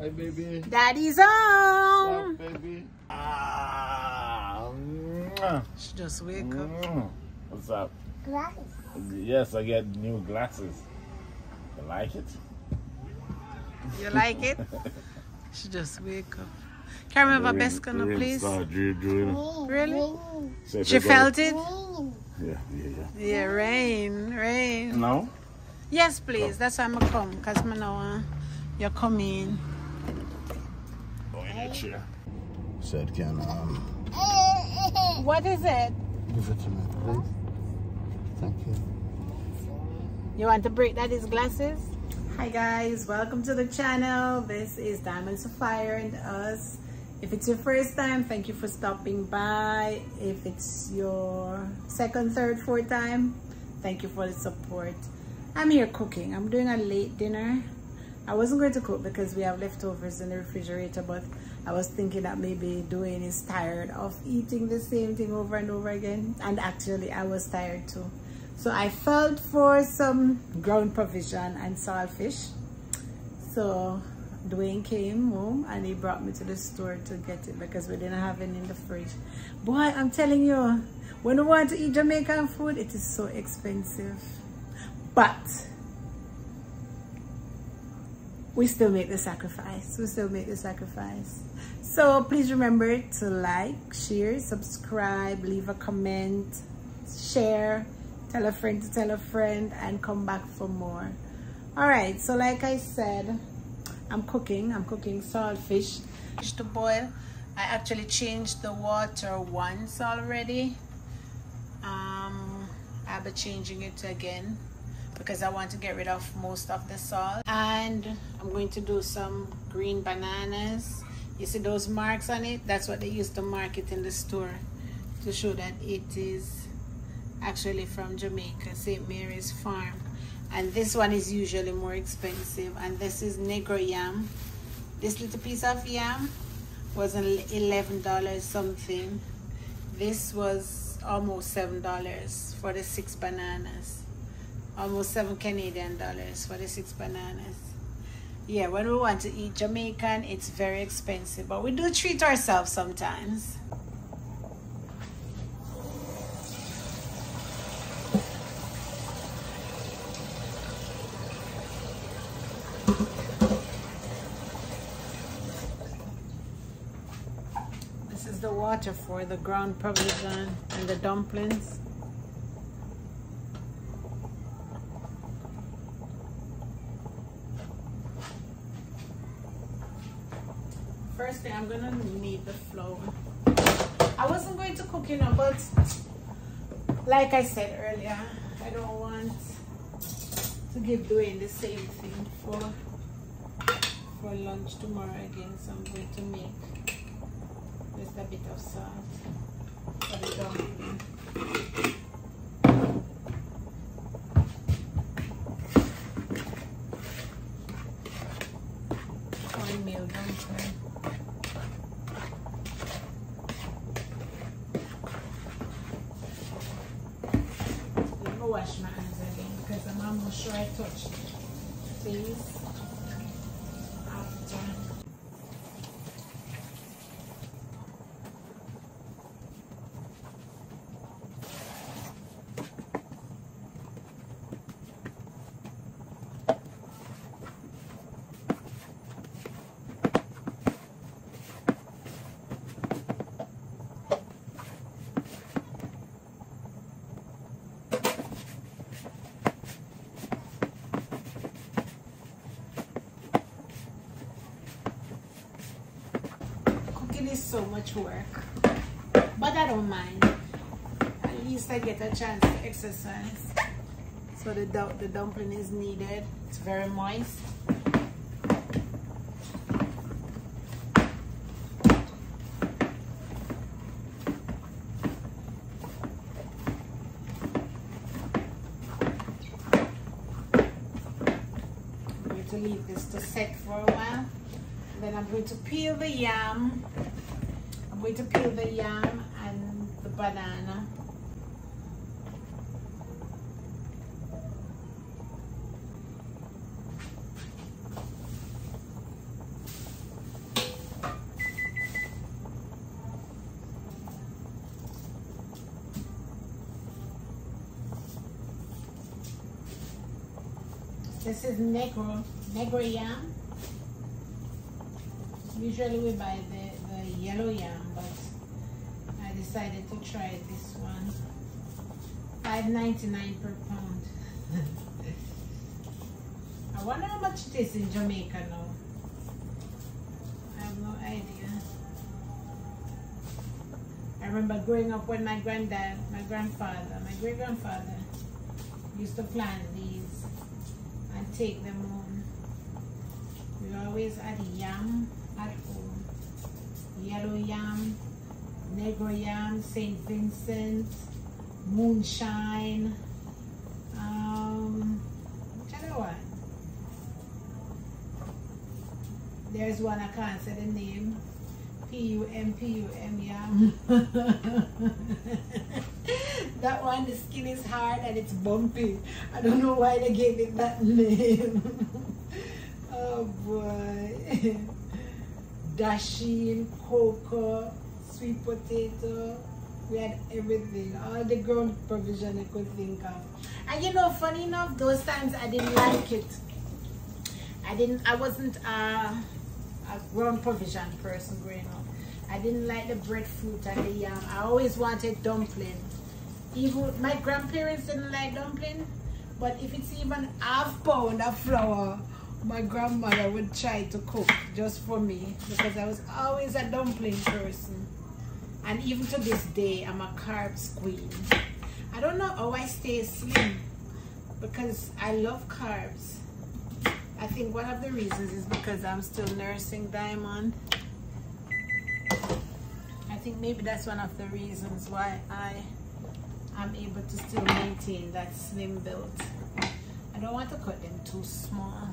Hi, baby. Daddy's home. What's up, baby? Ah, mwah. She just wake up. Mm. What's up? Glasses. Yes, I get new glasses. You like it? You like it? She just wake up. Can I remember best The gonna rain please? start dri- drilling. Really? Green. So She felt it? Green. Yeah, yeah, yeah. Yeah, rain, rain. No? Yes, please. That's why I'm gonna come. Cause I know uh, you're coming. Go in. Said, can um, What is it? give it to me, please? Thank you. You want to break daddy's glasses? Hi guys, welcome to the channel. This is Diamond Sapphire and us. If it's your first time, thank you for stopping by. If it's your second, third, fourth time, thank you for the support. I'm here cooking. I'm doing a late dinner. I wasn't going to cook because we have leftovers in the refrigerator, but I was thinking that maybe Dwayne is tired of eating the same thing over and over again. And actually, I was tired too. So I felt for some ground provision and saltfish. So Dwayne came home and he brought me to the store to get it because we didn't have any in the fridge. Boy, I'm telling you, when you want to eat Jamaican food, it is so expensive. But we still make the sacrifice. We still make the sacrifice. So please remember to like, share, subscribe, leave a comment, share, tell a friend to tell a friend, and come back for more. All right, so like I said, I'm cooking. I'm cooking saltfish to boil. I actually changed the water once already. Um, I'll be changing it again because I want to get rid of most of the salt. And I'm going to do some green bananas. You see those marks on it? That's what they used to mark it in the store to show that it is actually from Jamaica, St. Mary's Farm. And this one is usually more expensive. And this is negro yam. This little piece of yam was an $11 something. This was almost $7 for the six bananas. Almost seven Canadian dollars for the six bananas. Yeah, when we want to eat Jamaican, it's very expensive. But we do treat ourselves sometimes. This is the water for the ground provision and the dumplings. Thing I'm gonna need the flour. I wasn't going to cook, know, but like I said earlier, I don't want to keep doing the same thing for for lunch tomorrow again. So I'm going to make just a bit of salt for the. Cornmeal dumpling. Let me wash my hands again because I'm almost sure I touched these after. Cooking is so much work, but I don't mind. At least I get a chance to exercise. So the, the dumpling is needed. It's very moist. I'm going to leave this to set for a while. Then I'm going to peel the yam going to peel the yam and the banana. This is negro, negro yam. Usually we buy the, the yellow yam decided to try this one. $5.99 per pound. I wonder how much it is in Jamaica now. I have no idea. I remember growing up when my granddad, my grandfather, my great grandfather used to plant these and take them home. We always had yam at home. Yellow yam, negro yam, St. Vincent, moonshine, um, which other one? There's one I can't say the name. P-U-M, P-U-M, yeah. that one, the skin is hard and it's bumpy. I don't know why they gave it that name. oh boy. Dasheen, cocoa, sweet potato. We had everything. All the ground provision I could think of. And you know, funny enough, those times I didn't like it. I didn't, I wasn't uh, a ground provision person growing up. I didn't like the breadfruit and the yam. I always wanted dumpling. Even my grandparents didn't like dumpling, but if it's even half pound of flour, my grandmother would try to cook just for me because I was always a dumpling person. And even to this day, I'm a carbs queen. I don't know how I stay slim because I love carbs. I think one of the reasons is because I'm still nursing Diamond. I think maybe that's one of the reasons why I am able to still maintain that slim build. I don't want to cut them too small.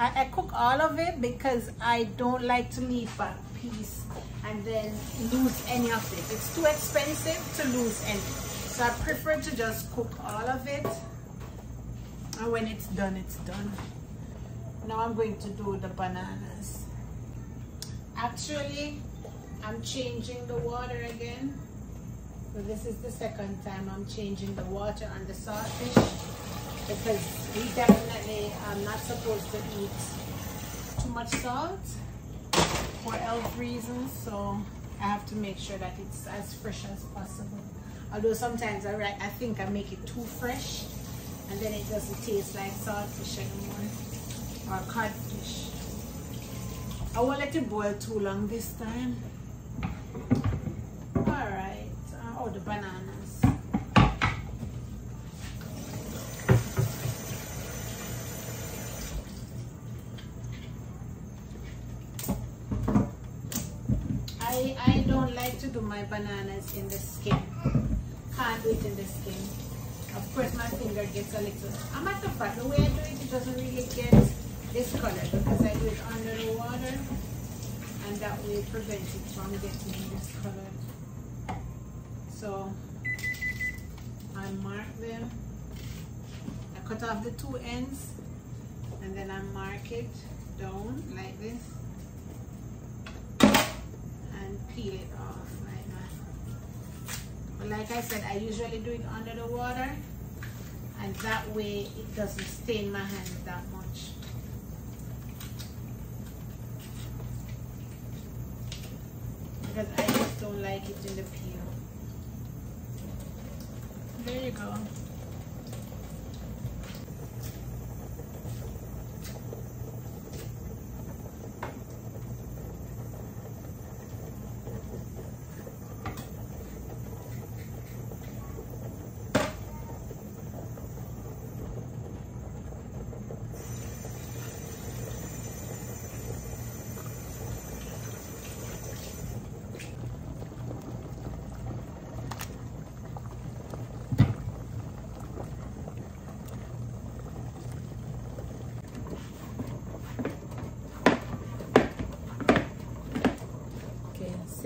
I, I cook all of it because I don't like to leave a piece and then lose any of it. It's too expensive to lose any. So I prefer to just cook all of it. And when it's done, it's done. Now I'm going to do the bananas. Actually, I'm changing the water again. So this is the second time I'm changing the water on the saltfish because we definitely are not supposed to eat too much salt for health reasons. So I have to make sure that it's as fresh as possible. Although sometimes I, I think I make it too fresh and then it doesn't taste like saltfish anymore or codfish. I won't let it boil too long this time. Alright, uh, oh the bananas. I, I don't like to do my bananas in the skin can't do it in the skin. Of course, my finger gets a little. A matter of fact, the way I do it, it doesn't really get this color because I do it under the water and that will prevent it from getting this color. So, I mark them. I cut off the two ends and then I mark it down like this and peel it off. But like I said, I usually do it under the water and that way it doesn't stain my hands that much. Because I just don't like it in the peel. There you go.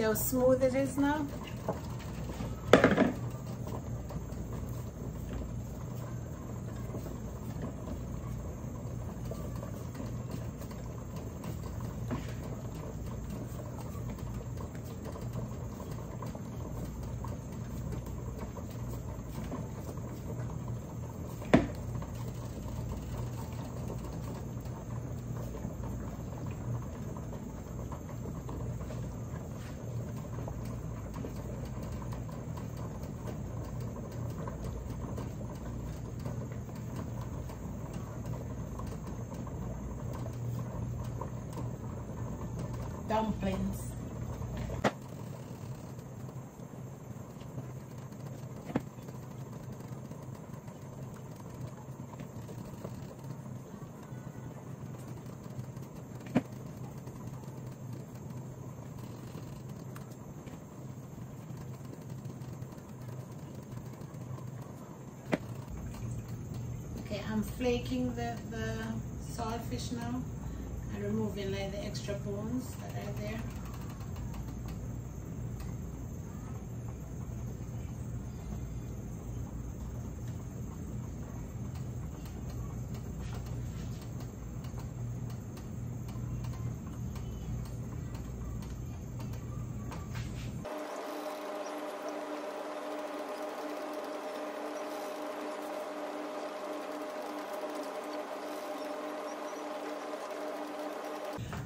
See how smooth it is now? Dumplings. Okay, I'm flaking the, the saltfish now removing like the extra bones that are there.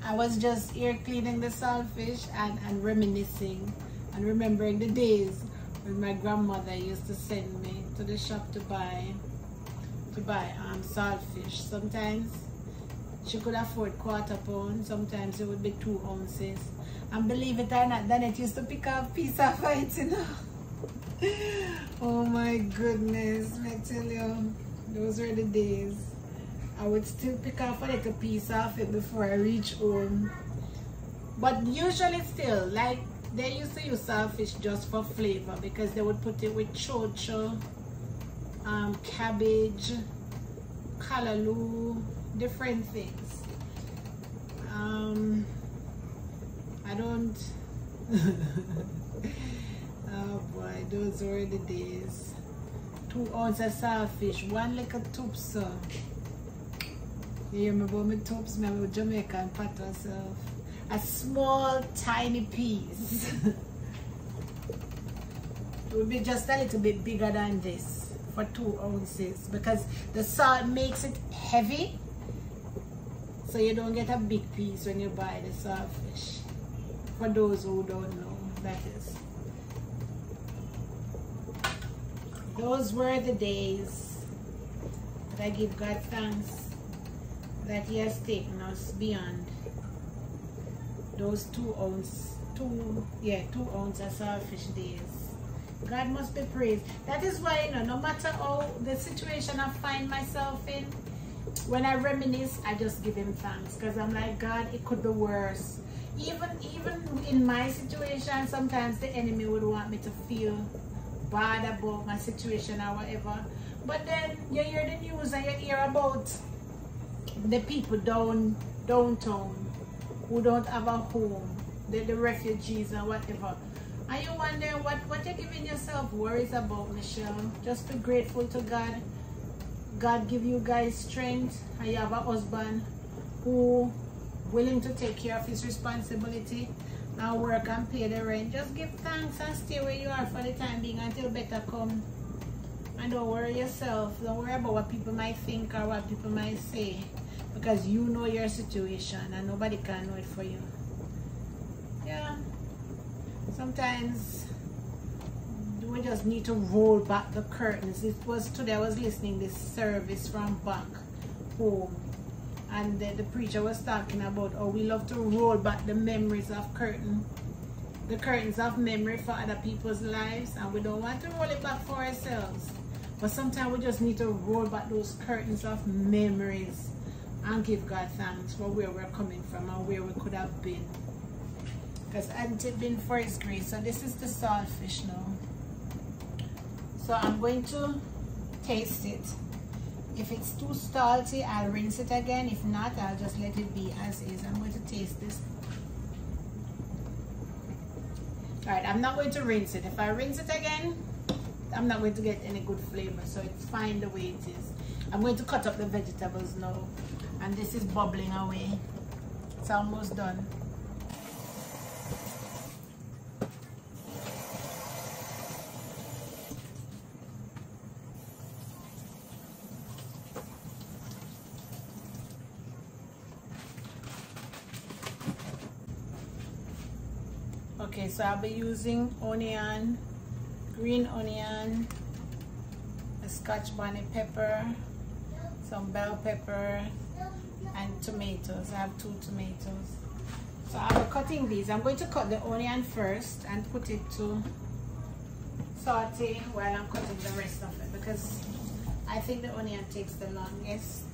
I was just here cleaning the saltfish and, and reminiscing and remembering the days when my grandmother used to send me to the shop to buy to buy um, saltfish. Sometimes she could afford quarter pound, sometimes it would be two ounces. And believe it or not, then it used to pick up piece of it, you know. oh my goodness, I tell you, those were the days. I would still pick off a little piece of it before I reach home. But usually still, like they used to use saltfish just for flavor because they would put it with chocho, um, cabbage, callaloo, different things. Um, I don't. oh boy, those were the days. Two ounces of saltfish, one little tube, so. You about my tubs, me with Jamaican pot myself. A small, tiny piece. it would be just a little bit bigger than this for two ounces because the salt makes it heavy so you don't get a big piece when you buy the salt fish. For those who don't know, that is. Those were the days that I give God thanks that he has taken us beyond those two ounce, two, yeah, two ounce of saltfish days. God must be praised. That is why, you know, no matter how the situation I find myself in, when I reminisce, I just give him thanks because I'm like, God, it could be worse. Even even in my situation, sometimes the enemy would want me to feel bad about my situation or whatever. But then you hear the news and you hear about the people down downtown who don't have a home, the, the refugees and whatever. And you wonder what, what you're giving yourself worries about, Michelle. Just be grateful to God. God give you guys strength you have a husband who willing to take care of his responsibility and work and pay the rent. Just give thanks and stay where you are for the time being until better come. And don't worry yourself. Don't worry about what people might think or what people might say because you know your situation and nobody can know it for you. Yeah. Sometimes we just need to roll back the curtains. It was today i was listening this service from back home. And the, the preacher was talking about how we love to roll back the memories of curtain the curtains of memory for other people's lives. And we don't want to roll it back for ourselves. But sometimes we just need to roll back those curtains of memories and give God thanks for where we're coming from and where we could have been. Because hadn't it been for His grace. So this is the saltfish now. So I'm going to taste it. If it's too salty, I'll rinse it again. If not, I'll just let it be as is. I'm going to taste this. Alright, I'm not going to rinse it. If I rinse it again, I'm not going to get any good flavor. So it's fine the way it is. I'm going to cut up the vegetables now and this is bubbling away. It's almost done. Okay so I'll be using onion green onion a scotch bonnet pepper some bell pepper tomatoes. I have two tomatoes. So I'm cutting these. I'm going to cut the onion first and put it to saute while I'm cutting the rest of it because I think the onion takes the longest.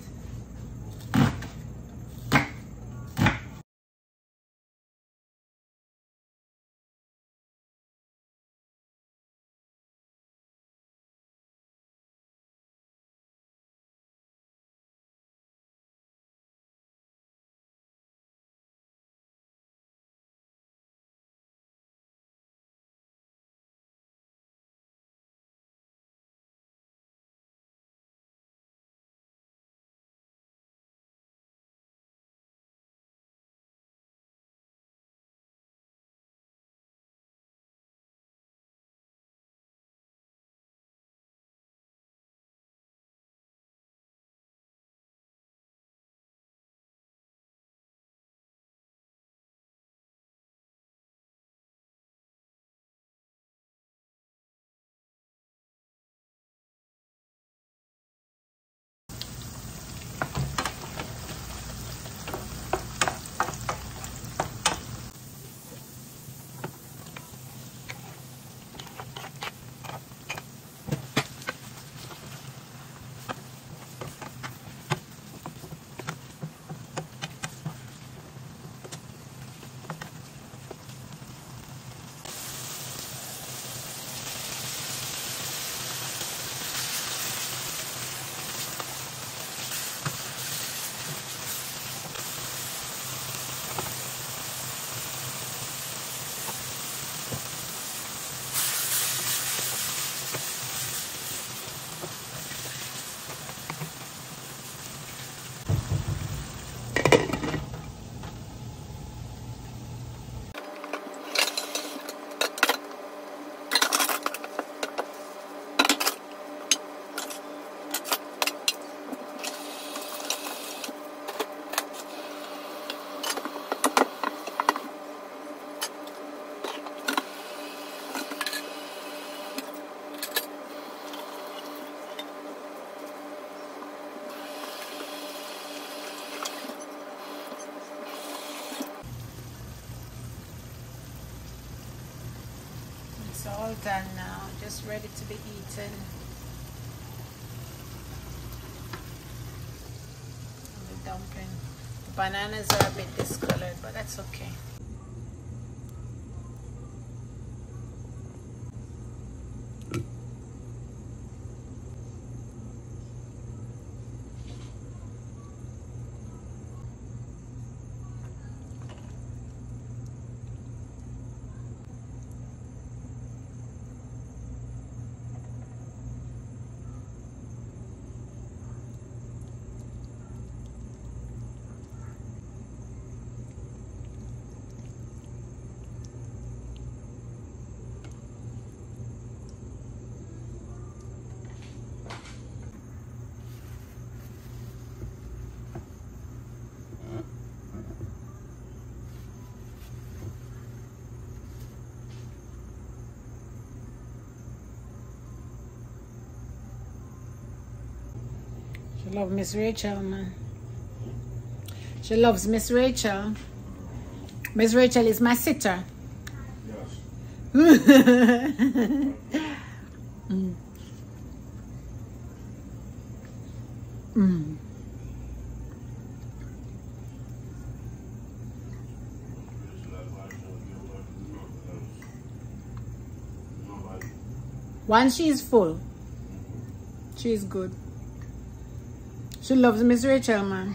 All done now, just ready to be eaten. The dumpling. The bananas are a bit discolored, but that's okay. She loves Miss Rachel, man. She loves Miss Rachel. Miss Rachel is my sitter. Yes. mm. Mm. Once she is full, she is good. She loves Miss Rachel, man.